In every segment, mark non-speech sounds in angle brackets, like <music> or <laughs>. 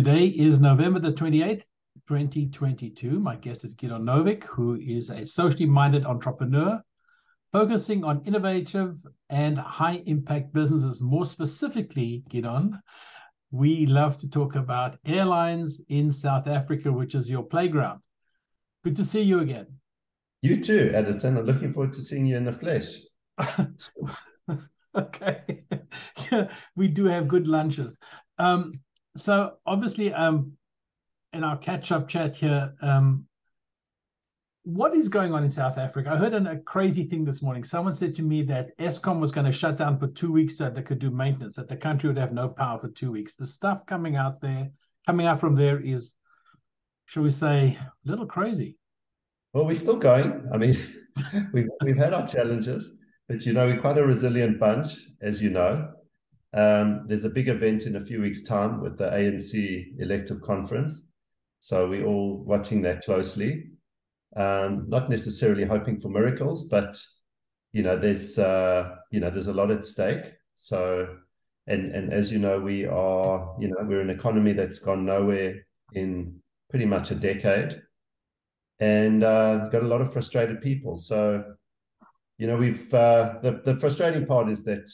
Today is November the 28th, 2022. My guest is Gidon Novick, who is a socially minded entrepreneur focusing on innovative and high impact businesses. More specifically, Gidon, we love to talk about airlines in South Africa, which is your playground. Good to see you again. You too, Addison. I'm looking forward to seeing you in the flesh. <laughs> okay. <laughs> yeah, we do have good lunches. Um, so obviously, um, in our catch-up chat here, um, what is going on in South Africa? I heard an, a crazy thing this morning. Someone said to me that Eskom was going to shut down for two weeks so that they could do maintenance, that the country would have no power for two weeks. The stuff coming out there, coming out from there is, shall we say, a little crazy. Well, we're still going. I mean, <laughs> we've, we've had our challenges, but you know, we're quite a resilient bunch, as you know. Um, there's a big event in a few weeks' time with the ANC elective conference. So we're all watching that closely. Um, not necessarily hoping for miracles, but you know, there's uh, you know, there's a lot at stake. So and and as you know, we are, you know, we're an economy that's gone nowhere in pretty much a decade. And uh, got a lot of frustrated people. So, you know, we've uh, the, the frustrating part is that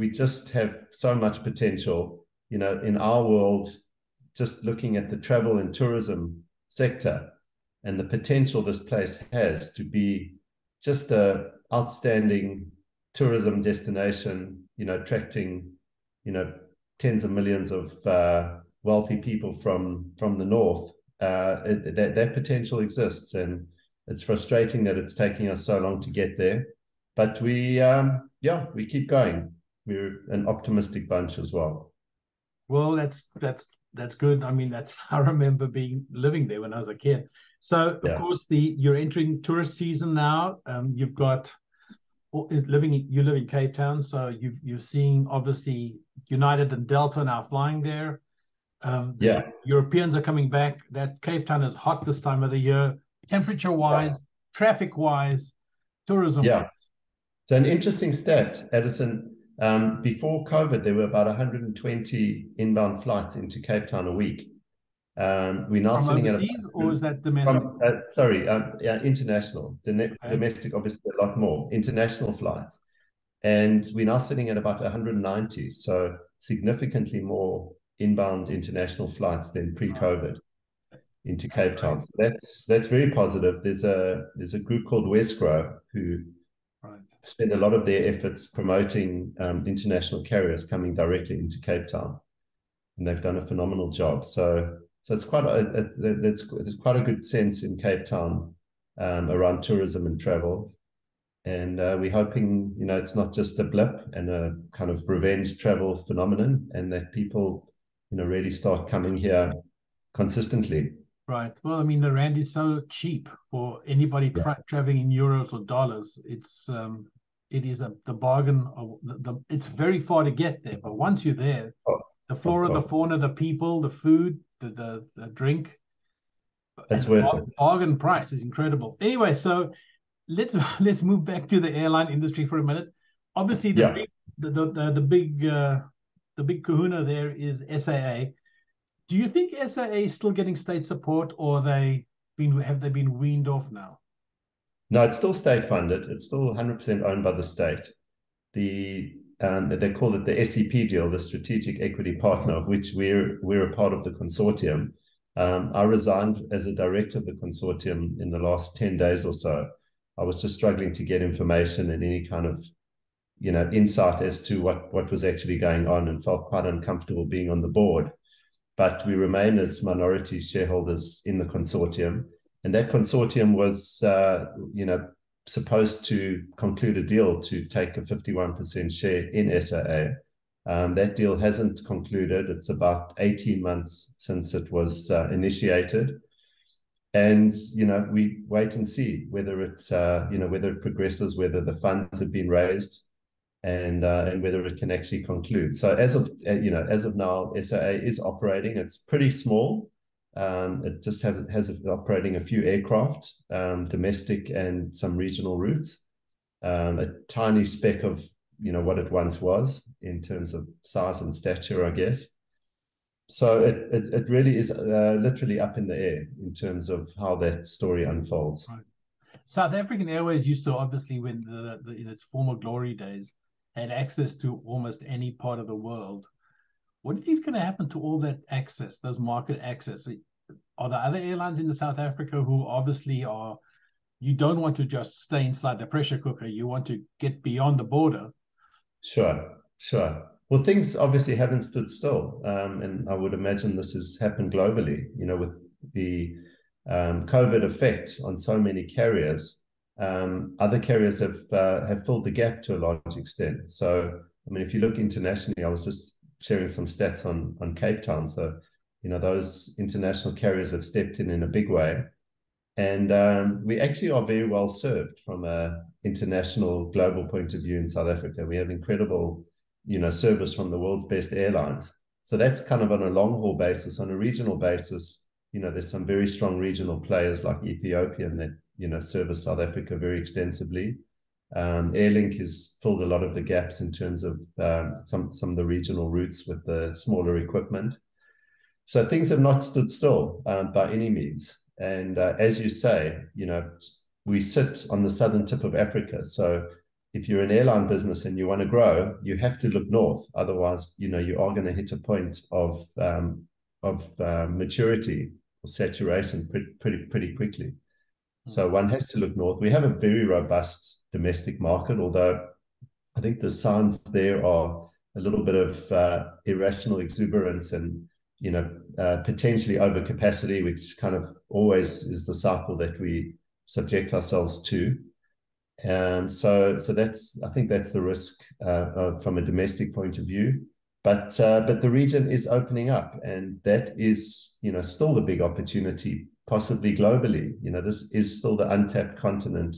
we just have so much potential. You know, in our world, just looking at the travel and tourism sector and the potential this place has to be just a outstanding tourism destination, you know, attracting, you know, tens of millions of uh, wealthy people from from the north. Uh, it, that that potential exists, and it's frustrating that it's taking us so long to get there. But we, um, yeah, we keep going we're an optimistic bunch as well. Well, that's that's that's good. I mean, that's <laughs> I remember being living there when I was a kid. So yeah. of course, the you're entering tourist season now. Um, you've got living you live in Cape Town, so you've you're seeing obviously United and Delta now flying there. Um, the yeah, Europeans are coming back. That Cape Town is hot this time of the year, temperature wise, yeah. traffic wise, tourism. Yeah, it's an interesting stat, Addison. Um, before COVID, there were about 120 inbound flights into Cape Town a week. Um, we're now from sitting overseas, at or is that domestic? From, uh, sorry, um, yeah, international. okay. Domestic, obviously, a lot more. International flights, and we're now sitting at about 190. So significantly more inbound international flights than pre-COVID into Cape Town. So that's that's very positive. There's a there's a group called Wesgro who. Spend a lot of their efforts promoting um, international carriers coming directly into Cape Town, and they've done a phenomenal job. So, so it's quite a it's, it's quite a good sense in Cape Town um, around tourism and travel, and uh, we're hoping you know it's not just a blip and a kind of revenge travel phenomenon, and that people you know really start coming here consistently. Right. Well, I mean, the rand is so cheap for anybody tra- traveling in euros or dollars. It's um, it is a the bargain of the, the, It's very far to get there, but once you're there, the flora, the fauna, the people, the food, the the, the drink. That's worth bar- it. Bargain price is incredible. Anyway, so let's <laughs> let's move back to the airline industry for a minute. Obviously, the yeah. big, the, the the the big uh, the big Kahuna there is SAA do you think SAA is still getting state support, or they been have they been weaned off now? No, it's still state funded. It's still 100% owned by the state. The um, they call it the SEP deal, the strategic equity partner, of which we're we're a part of the consortium. Um, I resigned as a director of the consortium in the last 10 days or so. I was just struggling to get information and any kind of you know insight as to what what was actually going on and felt quite uncomfortable being on the board but we remain as minority shareholders in the consortium. And that consortium was, uh, you know, supposed to conclude a deal to take a 51% share in SAA. Um, that deal hasn't concluded. It's about 18 months since it was uh, initiated. And, you know, we wait and see whether it, uh, you know, whether it progresses, whether the funds have been raised and uh, and whether it can actually conclude. So as of uh, you know, as of now, SAA is operating. It's pretty small. Um, it just has has operating a few aircraft, um, domestic and some regional routes. Um, a tiny speck of you know what it once was in terms of size and stature, I guess. so it, it, it really is uh, literally up in the air in terms of how that story unfolds. Right. South African Airways used to obviously, when the, the, in its former glory days, had access to almost any part of the world. What do you think is going to happen to all that access, those market access? Are there other airlines in the South Africa who obviously are? You don't want to just stay inside the pressure cooker. You want to get beyond the border. Sure, sure. Well, things obviously haven't stood still, um, and I would imagine this has happened globally. You know, with the um, COVID effect on so many carriers, um, other carriers have uh, have filled the gap to a large extent. So, I mean, if you look internationally, I was just sharing some stats on on Cape Town. So, you know, those international carriers have stepped in in a big way, and um, we actually are very well served from a international global point of view in South Africa. We have incredible you know service from the world's best airlines. So that's kind of on a long haul basis. On a regional basis, you know, there's some very strong regional players like Ethiopian that you know service South Africa very extensively. Um, Airlink has filled a lot of the gaps in terms of um, some some of the regional routes with the smaller equipment. So things have not stood still um, by any means. And uh, as you say, you know, we sit on the southern tip of Africa, so if you're an airline business and you want to grow, you have to look north. Otherwise, you know, you are going to hit a point of um, of uh, maturity or saturation pretty, pretty pretty quickly. So one has to look north. We have a very robust domestic market, although I think the signs there are a little bit of uh, irrational exuberance and you know uh, potentially overcapacity, which kind of always is the cycle that we subject ourselves to. And so, so that's I think that's the risk uh, from a domestic point of view. But uh, but the region is opening up, and that is you know still the big opportunity, possibly globally. You know, this is still the untapped continent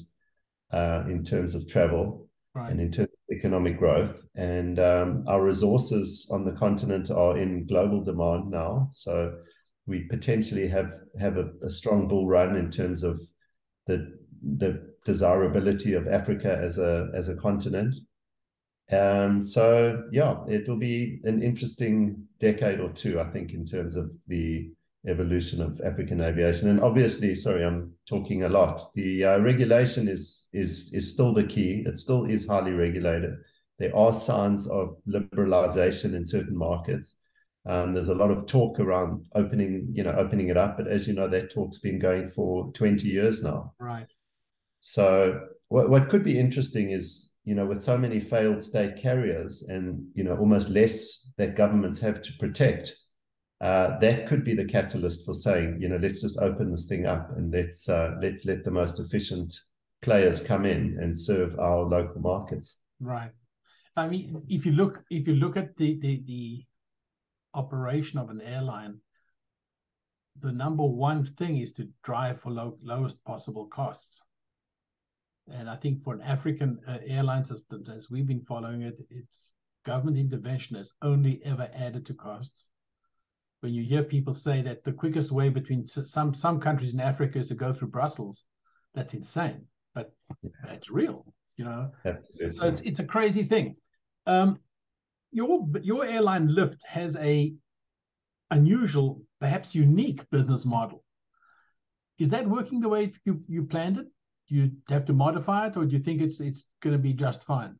uh, in terms of travel right. and in terms of economic growth. And um, our resources on the continent are in global demand now. So we potentially have have a, a strong bull run in terms of the the desirability of Africa as a as a continent. Um, so yeah, it will be an interesting decade or two, I think, in terms of the evolution of African aviation. And obviously, sorry, I'm talking a lot. The uh, regulation is is is still the key. It still is highly regulated. There are signs of liberalization in certain markets. Um, there's a lot of talk around opening, you know, opening it up. But as you know, that talk's been going for 20 years now. Right. So what, what could be interesting is, you know, with so many failed state carriers and, you know, almost less that governments have to protect, uh, that could be the catalyst for saying, you know, let's just open this thing up and let's uh, let's let the most efficient players come in and serve our local markets. Right. I mean, if you look if you look at the the, the operation of an airline, the number one thing is to drive for low, lowest possible costs. And I think for an African uh, airline system, as we've been following it, it's government intervention has only ever added to costs. When you hear people say that the quickest way between some some countries in Africa is to go through Brussels, that's insane, but it's real, you know. Absolutely. So it's it's a crazy thing. Um, your your airline Lift has a unusual, perhaps unique business model. Is that working the way you you planned it? do you have to modify it, or do you think it's it's going to be just fine?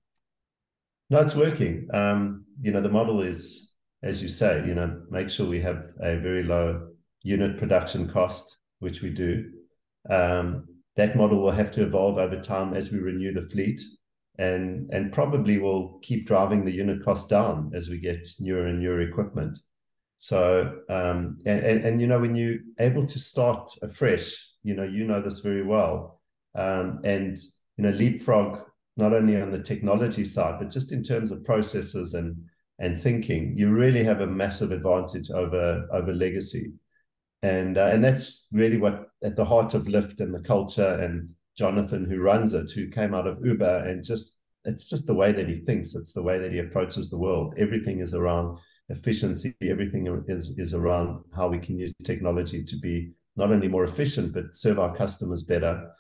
No, it's working. Um, you know, the model is, as you say, you know, make sure we have a very low unit production cost, which we do. Um, that model will have to evolve over time as we renew the fleet, and and probably will keep driving the unit cost down as we get newer and newer equipment. So, um, and, and and you know, when you're able to start afresh, you know, you know this very well um, and you know leapfrog not only on the technology side but just in terms of processes and and thinking you really have a massive advantage over over legacy. And uh, and that's really what at the heart of Lift and the culture and Jonathan who runs it who came out of Uber and just it's just the way that he thinks. It's the way that he approaches the world. Everything is around efficiency. Everything is is around how we can use technology to be not only more efficient but serve our customers better.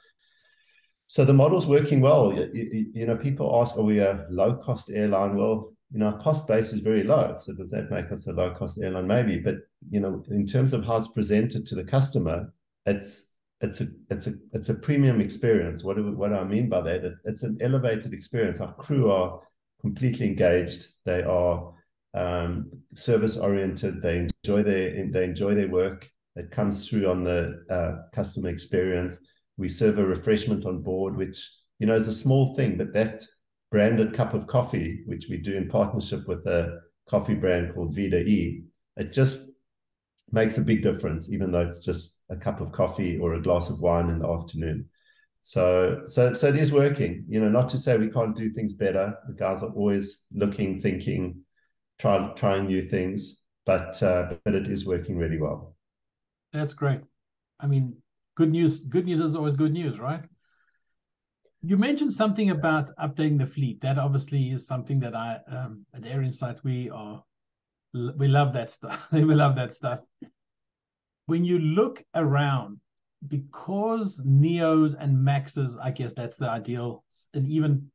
So the model's working well. You, you, you, know, people ask, are we a low cost airline? Well, you know, our cost base is very low. So does that make us a low cost airline? Maybe, but you know, in terms of how it's presented to the customer, it's it's a it's a it's a premium experience. What do what do I mean by that? It's, it's an elevated experience. Our crew are completely engaged. They are um, service oriented. They enjoy their they enjoy their work. It comes through on the uh, customer experience. We serve a refreshment on board, which you know is a small thing, but that branded cup of coffee, which we do in partnership with a coffee brand called Vida E, it just makes a big difference, even though it's just a cup of coffee or a glass of wine in the afternoon. So, so, so it is working. You know, not to say we can't do things better. The guys are always looking, thinking, trying, trying new things, but uh, but it is working really well. That's great. I mean, good news. Good news is always good news, right? You mentioned something about updating the fleet. That obviously is something that I um, at Air Insight we are we love that stuff. <laughs> we love that stuff. When you look around, because Neos and Maxes, I guess that's the ideal, and even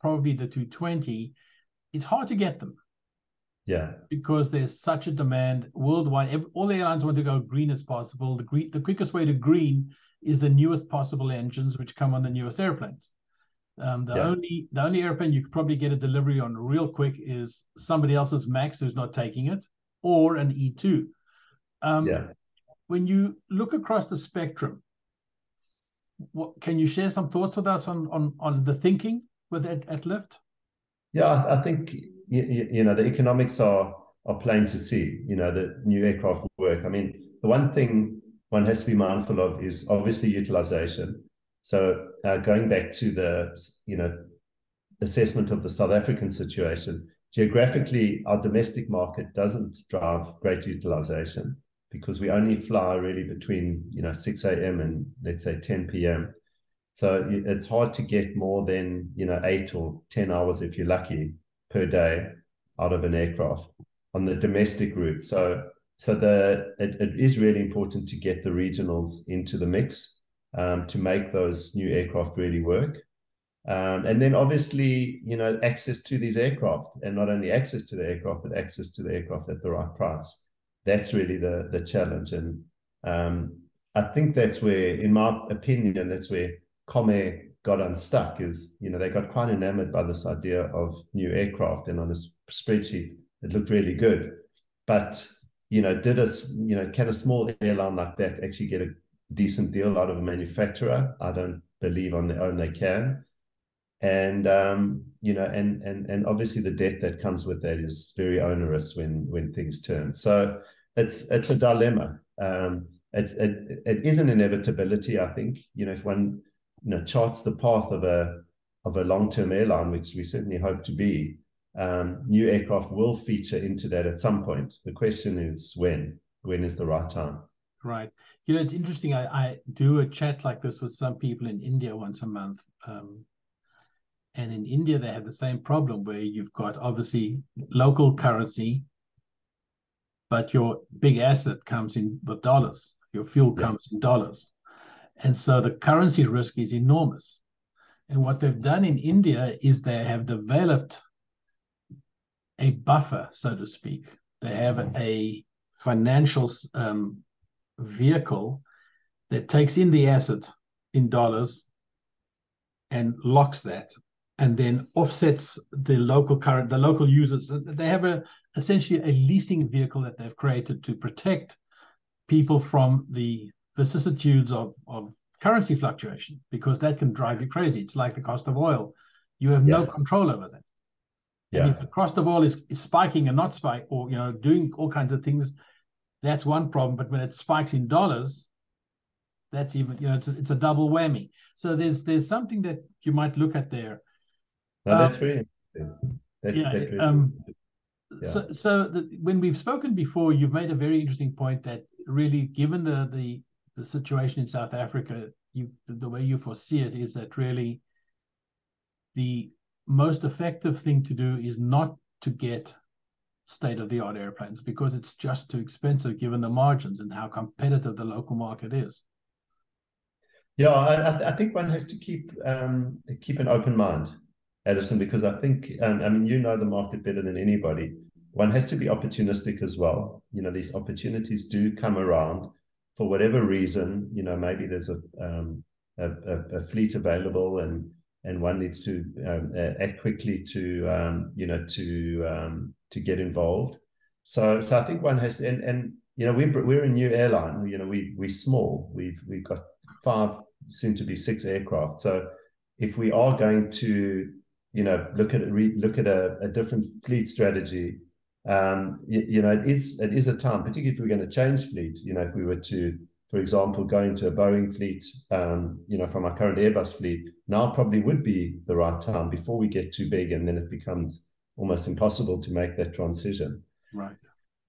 probably the 220, it's hard to get them. Yeah. Because there's such a demand worldwide. All the airlines want to go green as possible. The green, the quickest way to green is the newest possible engines, which come on the newest airplanes. Um, the yeah. only the only airplane you could probably get a delivery on real quick is somebody else's Max who's not taking it, or an E2. Um, yeah. When you look across the spectrum, what can you share some thoughts with us on on on the thinking with at, at Lift? Yeah, I, I think you, you know the economics are are plain to see. You know the new aircraft work. I mean, the one thing one has to be mindful of is obviously utilization. So uh, going back to the you know assessment of the South African situation, geographically, our domestic market doesn't drive great utilization because we only fly really between you know 6 a.m. and let's say 10 p.m. So it's hard to get more than you know eight or 10 hours if you're lucky per day out of an aircraft on the domestic route. So so the it, it is really important to get the regionals into the mix um, to make those new aircraft really work. Um, and then obviously, you know, access to these aircraft and not only access to the aircraft, but access to the aircraft at the right price. That's really the, the challenge. And um, I think that's where, in my opinion, and that's where Comair got unstuck is, you know, they got quite enamored by this idea of new aircraft and on a spreadsheet, it looked really good. But, you know, did a, you know, can a small airline like that actually get a decent deal out of a manufacturer. I don't believe on their own they can. And um, you know, and and and obviously the debt that comes with that is very onerous when when things turn. So it's it's a dilemma. Um, it's it, it is an inevitability. I think you know if one you know charts the path of a of a long term airline, which we certainly hope to be, um, new aircraft will feature into that at some point. The question is when. When is the right time? Right. You know, it's interesting. I, I do a chat like this with some people in India once a month. Um, and in India, they have the same problem where you've got obviously local currency, but your big asset comes in with dollars. Your fuel yeah. comes in dollars. And so the currency risk is enormous. And what they've done in India is they have developed a buffer, so to speak. They have a financial um, vehicle that takes in the asset in dollars and locks that and then offsets the local current the local users. They have a essentially a leasing vehicle that they've created to protect people from the vicissitudes of of currency fluctuation because that can drive you crazy. It's like the cost of oil. You have yeah. no control over that yeah. and if the cost of oil is, is spiking and not spike or you know doing all kinds of things that's one problem. But when it spikes in dollars, that's even you know it's a, it's a double whammy. So there's there's something that you might look at there. No, that's um, very interesting. That, yeah, that um, yeah. So so the, when we've spoken before, you've made a very interesting point that really, given the the the situation in South Africa, you the, the way you foresee it is that really the most effective thing to do is not to get state of the art airplanes because it's just too expensive given the margins and how competitive the local market is. Yeah, I, I think one has to keep um, keep an open mind. Addison, because I think, um, I mean, you know the market better than anybody. One has to be opportunistic as well. You know, these opportunities do come around for whatever reason. You know, maybe there's a um, a, a, a, fleet available and and one needs to um, act quickly to um, you know to um, to get involved. So so I think one has to, and and you know we're we're a new airline. You know we we're small. We've we've got five soon to be six aircraft. So if we are going to you know look at re, look at a, a different fleet strategy um, you, you, know it is it is a time particularly if we're going to change fleet you know if we were to for example going to a boeing fleet um, you know from our current airbus fleet now probably would be the right time before we get too big and then it becomes almost impossible to make that transition. Right.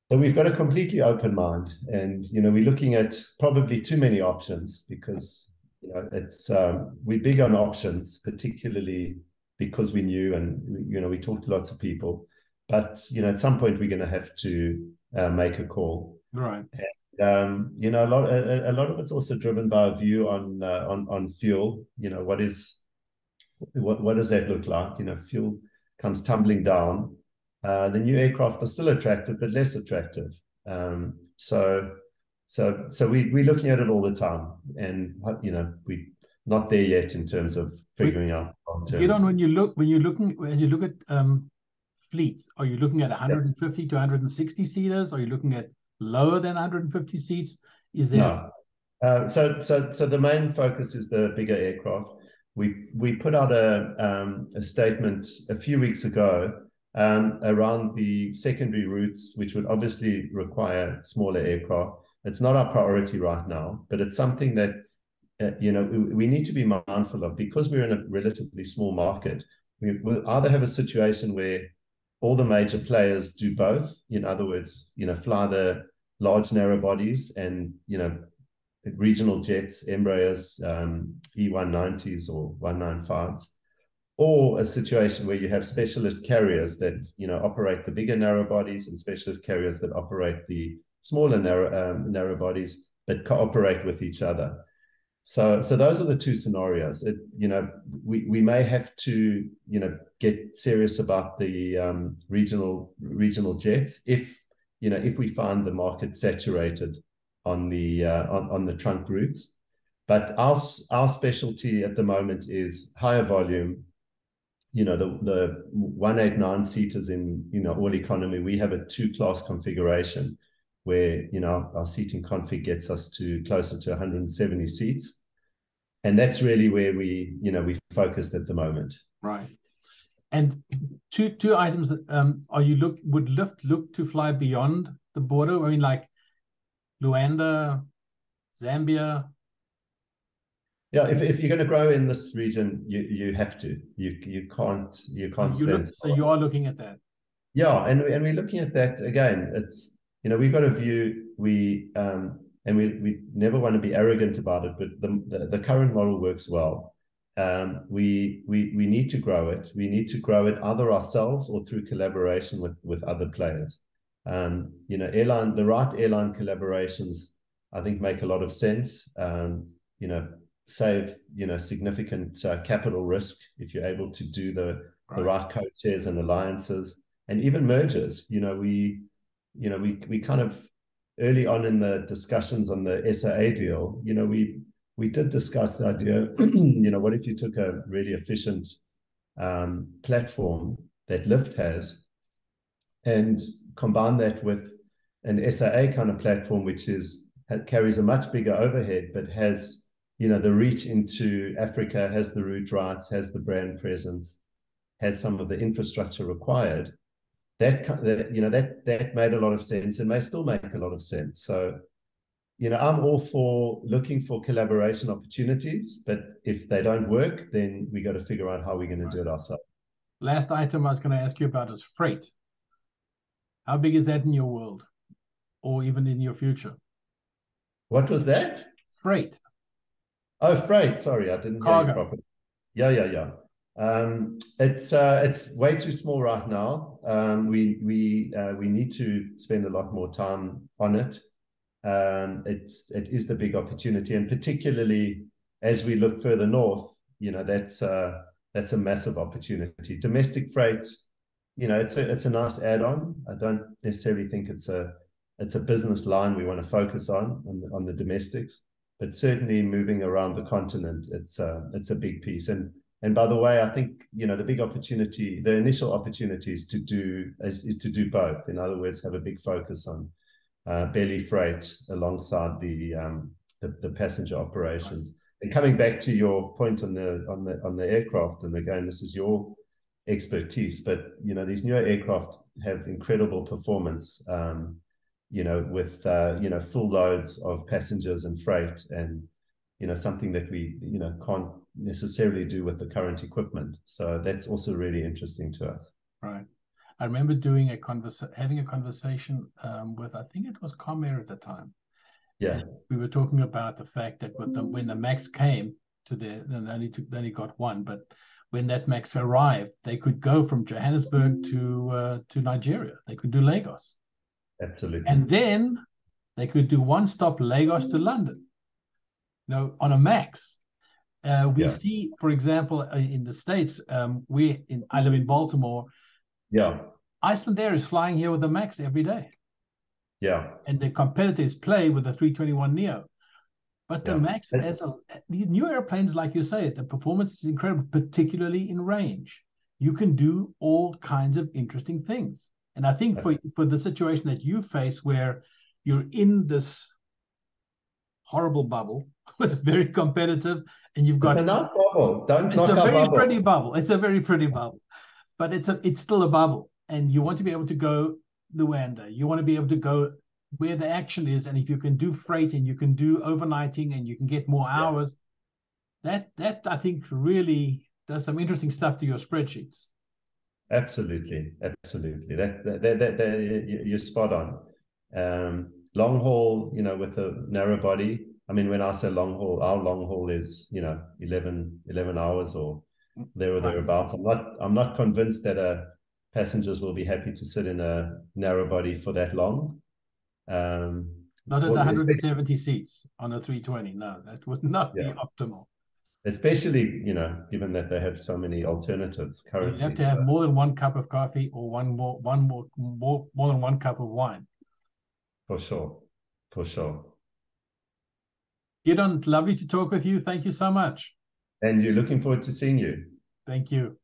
But we've got a completely open mind and you know we're looking at probably too many options because you know it's um, we're big on options particularly because we knew and you know we talked to lots of people but you know at some point we're going to have to uh, make a call. Right. And, um, you know a lot a, a, lot of it's also driven by a view on uh, on on fuel. You know what is what what does that look like? You know fuel comes tumbling down. Uh, the new aircraft are still attractive but less attractive. Um, so so so we we're looking at it all the time. And you know we not there yet in terms of figuring out Gidon, when you look when you're looking as you look at um, fleet, are you looking at 150 yeah. to 160 seaters? Are you looking at lower than 150 seats? Is there no. Uh, so so so the main focus is the bigger aircraft. We we put out a um, a statement a few weeks ago um, around the secondary routes, which would obviously require smaller aircraft. It's not our priority right now, but it's something that uh, you know, we, we, need to be mindful of because we're in a relatively small market. We will either have a situation where all the major players do both. In other words, you know, fly the large narrow bodies and you know, regional jets, Embraers, um, E190s or 195s, or a situation where you have specialist carriers that you know operate the bigger narrow bodies and specialist carriers that operate the smaller narrow um, narrow bodies but cooperate with each other. So, so those are the two scenarios. It, you know, we, we may have to, you know, get serious about the um, regional regional jets if, you know, if we find the market saturated on the uh, on, on the trunk routes. But our our specialty at the moment is higher volume. You know, the the one eight nine seaters in you know all economy. We have a two class configuration where you know our seating config gets us to closer to 170 seats and that's really where we you know we focused at the moment right and two two items that um are you look would lift look to fly beyond the border? I mean like luanda zambia. Yeah if, if you're going to grow in this region you you have to. You you can't you can't you look, so you are looking at that. Yeah and and we're looking at that again. It's you know, we've got a view, we, um, and we, we never want to be arrogant about it, but the, the, the current model works well. Um, we, we, we need to grow it. We need to grow it either ourselves or through collaboration with, with other players. Um, you know, airline, the right airline collaborations, I think make a lot of sense. Um, you know, save, you know, significant uh, capital risk if you're able to do the, right. the right codeshares and alliances and even mergers. You know, we, you know, we we kind of early on in the discussions on the SAA deal, you know, we we did discuss the idea, <clears throat> you know, what if you took a really efficient um, platform that Lift has and combine that with an SAA kind of platform, which is carries a much bigger overhead, but has you know the reach into Africa, has the route rights, has the brand presence, has some of the infrastructure required that, that you know that that made a lot of sense and may still make a lot of sense. So, you know, I'm all for looking for collaboration opportunities, but if they don't work, then we got to figure out how we're going to do it ourselves. Last item I was going to ask you about is freight. How big is that in your world, or even in your future? What was that? Freight. Oh, freight. Sorry, I didn't Cargo. hear you properly. Yeah, yeah, yeah. Um, it's uh, it's way too small right now. Um, we we uh, we need to spend a lot more time on it. Um, it's it is the big opportunity, and particularly as we look further north, you know that's uh, that's a massive opportunity. Domestic freight, you know, it's a it's a nice add-on. I don't necessarily think it's a it's a business line we want to focus on on the, on the domestics, but certainly moving around the continent, it's a it's a big piece. And and by the way, I think you know the big opportunity, the initial opportunity is to do is, is to do both. In other words, have a big focus on uh, belly freight alongside the, um, the, the passenger operations. And coming back to your point on the on the on the aircraft, and again, this is your expertise, but you know these newer aircraft have incredible performance. Um, you know, with uh, you know full loads of passengers and freight, and you know something that we you know can't necessarily do with the current equipment. So that's also really interesting to us. Right. I remember doing a convers having a conversation um, with I think it was Comair at the time. Yeah, we were talking about the fact that with the, when the Max came to the, then they only took, they only got one, but when that Max arrived, they could go from Johannesburg to uh, to Nigeria. They could do Lagos. Absolutely. And then they could do one stop Lagos to London. No, on a Max. Uh, we yeah. see, for example, uh, in the states, um, we in I live in Baltimore. Yeah. Icelandair is flying here with the Max every day. Yeah. And the competitors play with the 321 Neo. But the yeah. Max, as a, these new airplanes, like you say, the performance is incredible, particularly in range. You can do all kinds of interesting things. And I think for, for the situation that you face where you're in this horrible bubble, <laughs> it's very competitive, and you've got it's a nice bubble. Don't it's a very bubble. pretty bubble. It's a very pretty bubble, but it's a it's still a bubble, and you want to be able to go Luanda. You want to be able to go where the action is, and if you can do freight and you can do overnighting and you can get more hours, yeah. that that I think really does some interesting stuff to your spreadsheets. Absolutely, absolutely. That that, that, that, that you're spot on. Um, long haul, you know, with a narrow body. I mean, when I say long haul, our long haul is you know 11, 11 hours or there or thereabouts. I'm not I'm not convinced that uh, passengers will be happy to sit in a narrow body for that long. Um, not at 170 seats on a 320. No, that would not yeah. be optimal especially you know given that they have so many alternatives currently. You have to so. have more than one cup of coffee or one more one more more more than one cup of wine. For sure, for sure. Gideon, lovely to talk with you. Thank you so much. And you're looking forward to seeing you. Thank you.